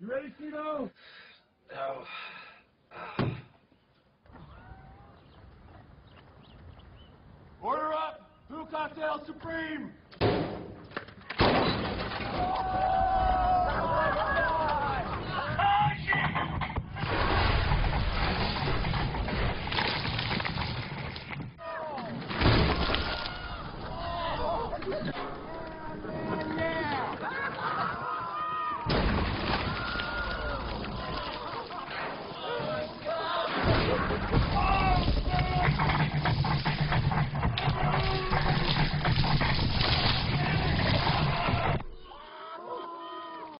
You ready, Tito? No. Order up! Blue Cocktail Supreme!